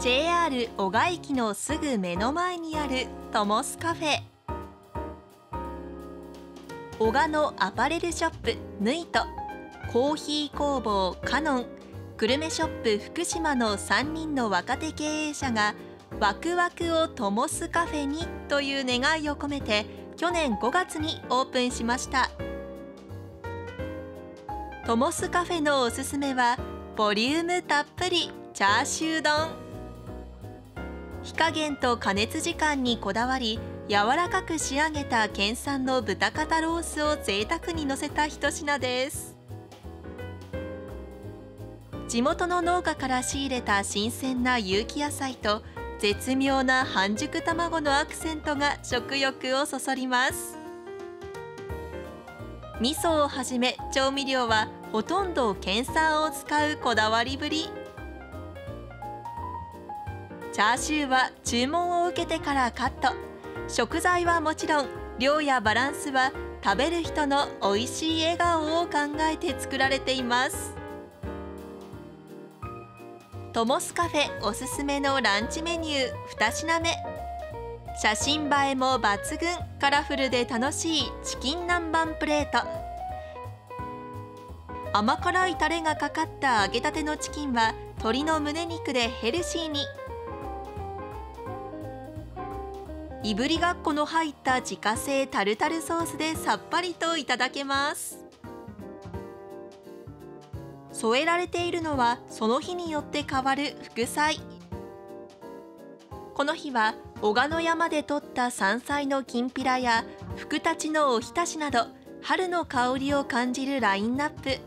JR 小賀駅のすぐ目の前にあるトモスカフェ。小賀のアパレルショップヌイト。コーヒー工房カノン。グルメショップ福島の3人の若手経営者がワクワクを灯すカフェにという願いを込めて去年5月にオープンしました。灯すカフェのおすすめはボリュームたっぷりチャーシュー丼。火加減と加熱時間にこだわり柔らかく仕上げた県産の豚肩ロースを贅沢にのせた一品です。地元の農家から仕入れた新鮮な有機野菜と絶妙な半熟卵のアクセントが食欲をそそります。味噌をはじめ調味料はほとんど県産を使うこだわりぶり。チャーシューは注文を受けてからカット。食材はもちろん量やバランスは食べる人の美味しい笑顔を考えて作られています。トモスカフェおすすめのランチメニュー2品目。写真映えも抜群。カラフルで楽しいチキン南蛮プレート。甘辛いタレがかかった揚げたてのチキンは鶏の胸肉でヘルシーに。いぶりがっこの入った自家製タルタルソースでさっぱりといただけます。添えられているのはその日によって変わる副菜。この日は小鹿の山で採った山菜のきんぴらやふくたちのおひたしなど春の香りを感じるラインナップ。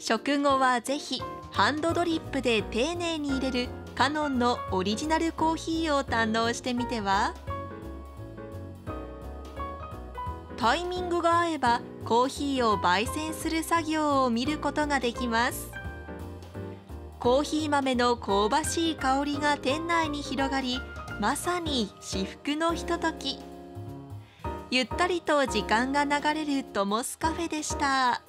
食後はぜひハンドドリップで丁寧に入れるカノンのオリジナルコーヒーを堪能してみては？タイミングが合えばコーヒーを焙煎する作業を見ることができます。コーヒー豆の香ばしい香りが店内に広がりまさに至福のひととき。ゆったりと時間が流れるトモスカフェでした。